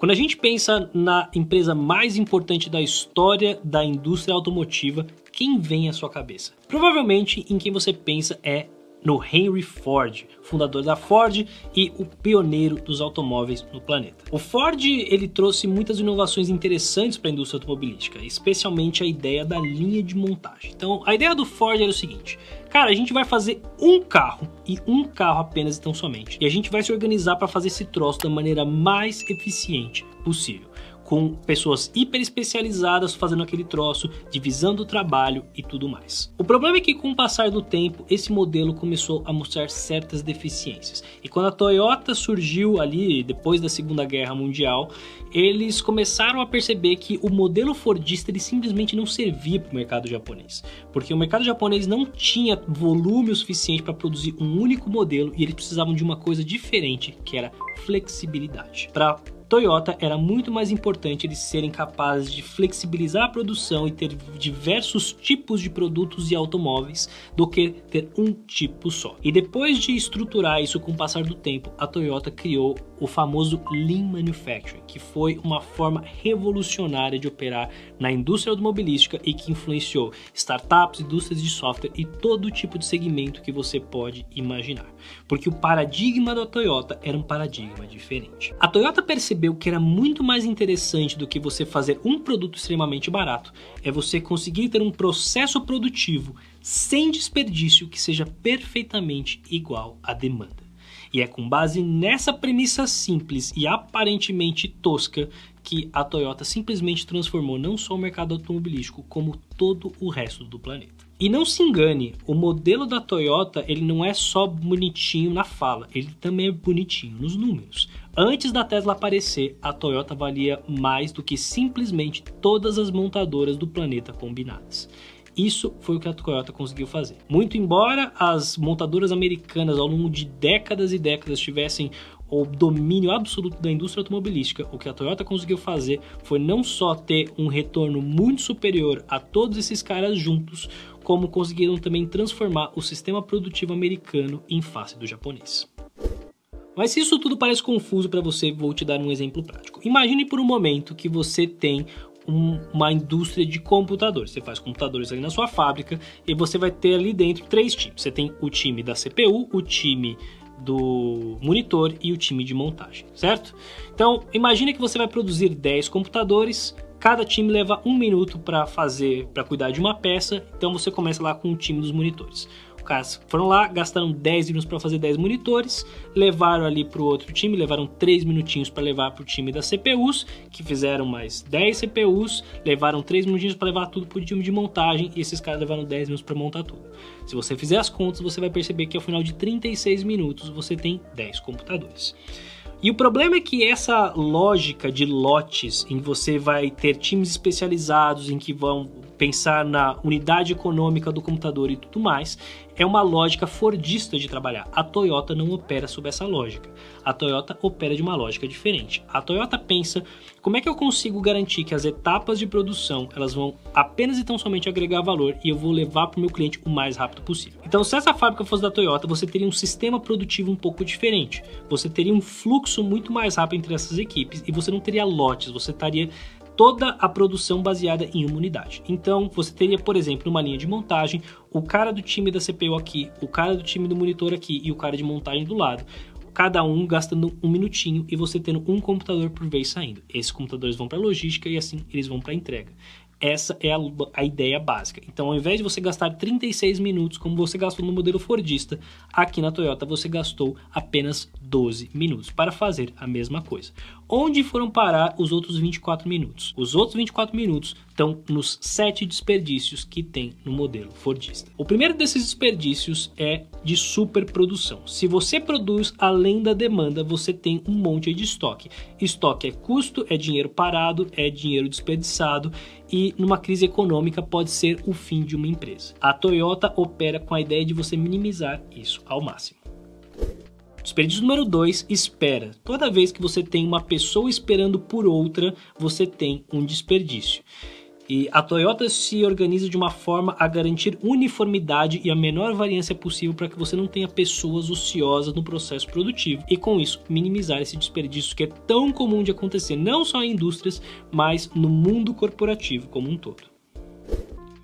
Quando a gente pensa na empresa mais importante da história da indústria automotiva, quem vem à sua cabeça? Provavelmente em quem você pensa é no Henry Ford, fundador da Ford e o pioneiro dos automóveis no planeta. O Ford ele trouxe muitas inovações interessantes para a indústria automobilística, especialmente a ideia da linha de montagem. Então, a ideia do Ford era o seguinte: cara, a gente vai fazer um carro e um carro apenas então somente, e a gente vai se organizar para fazer esse troço da maneira mais eficiente possível com pessoas hiper especializadas fazendo aquele troço, divisando o trabalho e tudo mais. O problema é que com o passar do tempo, esse modelo começou a mostrar certas deficiências. E quando a Toyota surgiu ali depois da Segunda Guerra Mundial, eles começaram a perceber que o modelo Fordista ele simplesmente não servia para o mercado japonês, porque o mercado japonês não tinha volume o suficiente para produzir um único modelo e eles precisavam de uma coisa diferente, que era flexibilidade. Para Toyota era muito mais importante eles serem capazes de flexibilizar a produção e ter diversos tipos de produtos e automóveis do que ter um tipo só. E depois de estruturar isso com o passar do tempo, a Toyota criou o famoso Lean Manufacturing, que foi uma forma revolucionária de operar na indústria automobilística e que influenciou startups, indústrias de software e todo tipo de segmento que você pode imaginar. Porque o paradigma da Toyota era um paradigma diferente. A Toyota percebeu que era muito mais interessante do que você fazer um produto extremamente barato, é você conseguir ter um processo produtivo sem desperdício que seja perfeitamente igual à demanda. E é com base nessa premissa simples e aparentemente tosca que a Toyota simplesmente transformou não só o mercado automobilístico, como todo o resto do planeta. E não se engane, o modelo da Toyota ele não é só bonitinho na fala, ele também é bonitinho nos números. Antes da Tesla aparecer, a Toyota valia mais do que simplesmente todas as montadoras do planeta combinadas. Isso foi o que a Toyota conseguiu fazer. Muito embora as montadoras americanas ao longo de décadas e décadas tivessem o domínio absoluto da indústria automobilística, o que a Toyota conseguiu fazer foi não só ter um retorno muito superior a todos esses caras juntos, como conseguiram também transformar o sistema produtivo americano em face do japonês. Mas se isso tudo parece confuso para você, vou te dar um exemplo prático. Imagine por um momento que você tem um, uma indústria de computadores. Você faz computadores ali na sua fábrica e você vai ter ali dentro três times. Você tem o time da CPU, o time do monitor e o time de montagem, certo? Então, imagine que você vai produzir 10 computadores, cada time leva um minuto para fazer, para cuidar de uma peça, então você começa lá com o time dos monitores caras foram lá, gastaram 10 minutos para fazer 10 monitores, levaram ali para o outro time, levaram 3 minutinhos para levar para o time das CPUs, que fizeram mais 10 CPUs, levaram 3 minutinhos para levar tudo para o time de montagem, e esses caras levaram 10 minutos para montar tudo. Se você fizer as contas, você vai perceber que ao final de 36 minutos você tem 10 computadores. E o problema é que essa lógica de lotes, em você vai ter times especializados em que vão pensar na unidade econômica do computador e tudo mais, é uma lógica fordista de trabalhar. A Toyota não opera sob essa lógica. A Toyota opera de uma lógica diferente. A Toyota pensa como é que eu consigo garantir que as etapas de produção elas vão apenas e tão somente agregar valor e eu vou levar para o meu cliente o mais rápido possível. Então, se essa fábrica fosse da Toyota, você teria um sistema produtivo um pouco diferente. Você teria um fluxo muito mais rápido entre essas equipes e você não teria lotes, você estaria toda a produção baseada em uma unidade. Então, você teria, por exemplo, uma linha de montagem, o cara do time da CPU aqui, o cara do time do monitor aqui e o cara de montagem do lado. Cada um gastando um minutinho e você tendo um computador por vez saindo. Esses computadores vão para logística e assim eles vão para entrega. Essa é a, a, ideia básica. Então, ao invés de você gastar 36 minutos, como você gastou no modelo Fordista, aqui na Toyota você gastou apenas 12 minutos para fazer a mesma coisa. Onde foram parar os outros 24 minutos? Os outros 24 minutos estão nos 7 desperdícios que tem no modelo Fordista. O primeiro desses desperdícios é de superprodução. Se você produz além da demanda, você tem um monte de estoque. Estoque é custo, é dinheiro parado, é dinheiro desperdiçado e numa crise econômica pode ser o fim de uma empresa. A Toyota opera com a ideia de você minimizar isso ao máximo. Desperdício número 2, espera. Toda vez que você tem uma pessoa esperando por outra, você tem um desperdício. E a Toyota se organiza de uma forma a garantir uniformidade e a menor variância possível para que você não tenha pessoas ociosas no processo produtivo e com isso minimizar esse desperdício que é tão comum de acontecer não só em indústrias, mas no mundo corporativo como um todo.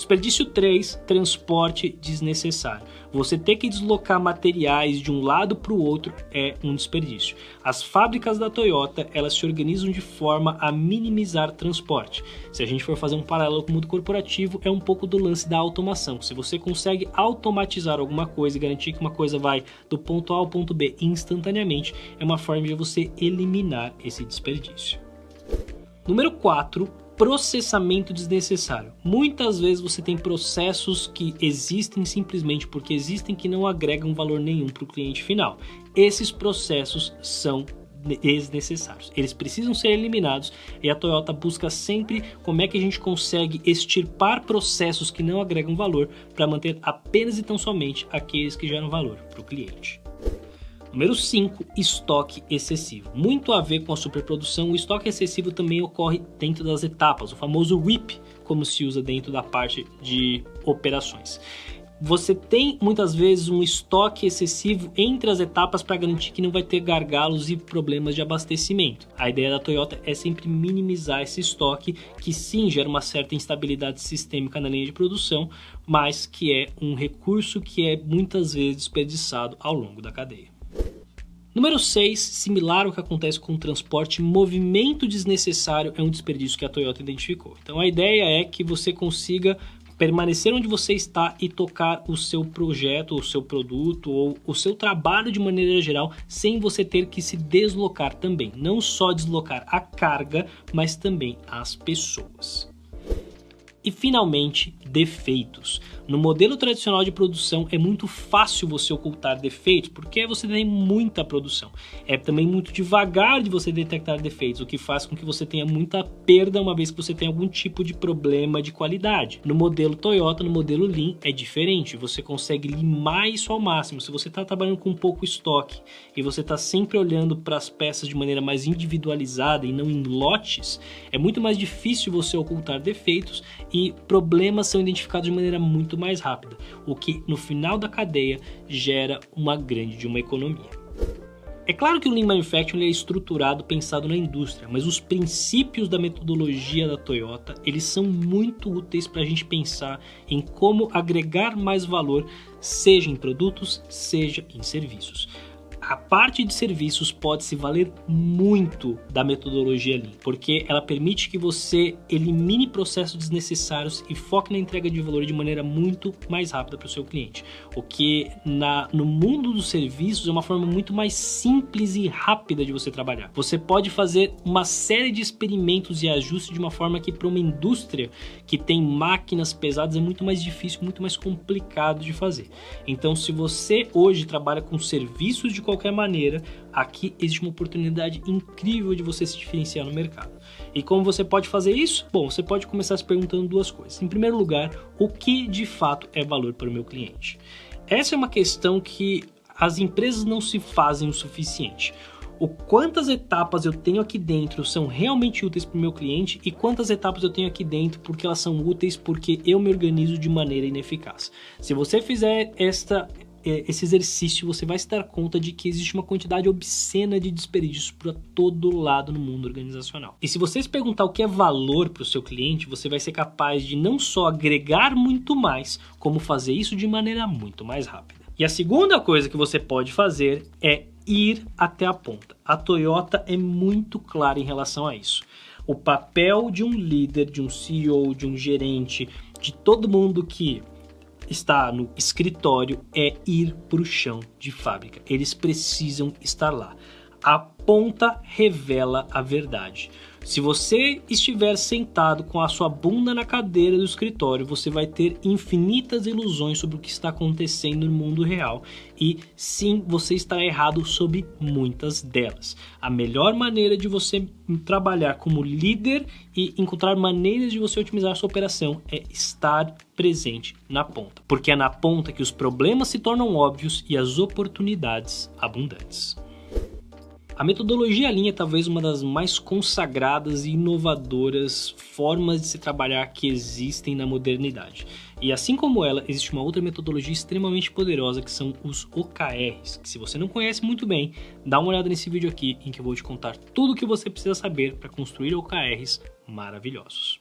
Desperdício 3, transporte desnecessário. Você ter que deslocar materiais de um lado para o outro é um desperdício. As fábricas da Toyota, elas se organizam de forma a minimizar transporte. Se a gente for fazer um paralelo com o mundo corporativo, é um pouco do lance da automação. Se você consegue automatizar alguma coisa e garantir que uma coisa vai do ponto A ao ponto B instantaneamente, é uma forma de você eliminar esse desperdício. Número 4, processamento desnecessário. Muitas vezes você tem processos que existem simplesmente porque existem que não agregam valor nenhum para o cliente final. Esses processos são desnecessários. Eles precisam ser eliminados e a Toyota busca sempre como é que a gente consegue extirpar processos que não agregam valor para manter apenas e tão somente aqueles que geram valor para o cliente. Número 5, estoque excessivo. Muito a ver com a superprodução, o estoque excessivo também ocorre dentro das etapas, o famoso WIP, como se usa dentro da parte de operações. Você tem muitas vezes um estoque excessivo entre as etapas para garantir que não vai ter gargalos e problemas de abastecimento. A ideia da Toyota é sempre minimizar esse estoque, que sim gera uma certa instabilidade sistêmica na linha de produção, mas que é um recurso que é muitas vezes desperdiçado ao longo da cadeia. Número 6, similar ao que acontece com o transporte, movimento desnecessário é um desperdício que a Toyota identificou. Então a ideia é que você consiga permanecer onde você está e tocar o seu projeto, o seu produto ou o seu trabalho de maneira geral sem você ter que se deslocar também. Não só deslocar a carga, mas também as pessoas. E finalmente, defeitos. No modelo tradicional de produção é muito fácil você ocultar defeitos porque você tem muita produção. É também muito devagar de você detectar defeitos, o que faz com que você tenha muita perda uma vez que você tem algum tipo de problema de qualidade. No modelo Toyota, no modelo Lean, é diferente. Você consegue limar isso ao máximo. Se você está trabalhando com pouco estoque e você está sempre olhando para as peças de maneira mais individualizada e não em lotes, é muito mais difícil você ocultar defeitos e problemas são identificados de maneira muito mais rápida, o que no final da cadeia gera uma grande de uma economia. É claro que o Lean Manufacturing é estruturado pensado na indústria, mas os princípios da metodologia da Toyota eles são muito úteis para a gente pensar em como agregar mais valor, seja em produtos, seja em serviços a parte de serviços pode se valer muito da metodologia Lean, porque ela permite que você elimine processos desnecessários e foque na entrega de valor de maneira muito mais rápida para o seu cliente. O que na, no mundo dos serviços é uma forma muito mais simples e rápida de você trabalhar. Você pode fazer uma série de experimentos e ajustes de uma forma que para uma indústria que tem máquinas pesadas é muito mais difícil, muito mais complicado de fazer. Então, se você hoje trabalha com serviços de qualquer maneira, aqui existe uma oportunidade incrível de você se diferenciar no mercado. E como você pode fazer isso? Bom, você pode começar se perguntando duas coisas. Em primeiro lugar, o que de fato é valor para o meu cliente? Essa é uma questão que as empresas não se fazem o suficiente o quantas etapas eu tenho aqui dentro são realmente úteis para o meu cliente e quantas etapas eu tenho aqui dentro porque elas são úteis porque eu me organizo de maneira ineficaz. Se você fizer esta esse exercício, você vai se dar conta de que existe uma quantidade obscena de desperdícios para todo lado no mundo organizacional. E se você se perguntar o que é valor para o seu cliente, você vai ser capaz de não só agregar muito mais, como fazer isso de maneira muito mais rápida. E a segunda coisa que você pode fazer é ir até a ponta. A Toyota é muito clara em relação a isso. O papel de um líder, de um CEO, de um gerente, de todo mundo que está no escritório é ir para o chão de fábrica. Eles precisam estar lá. A ponta revela a verdade. Se você estiver sentado com a sua bunda na cadeira do escritório, você vai ter infinitas ilusões sobre o que está acontecendo no mundo real. E sim, você está errado sobre muitas delas. A melhor maneira de você trabalhar como líder e encontrar maneiras de você otimizar sua operação é estar presente na ponta, porque é na ponta que os problemas se tornam óbvios e as oportunidades abundantes. A metodologia Lean é talvez uma das mais consagradas e inovadoras formas de se trabalhar que existem na modernidade. E assim como ela, existe uma outra metodologia extremamente poderosa que são os OKRs, que se você não conhece muito bem, dá uma olhada nesse vídeo aqui em que eu vou te contar tudo o que você precisa saber para construir OKRs maravilhosos.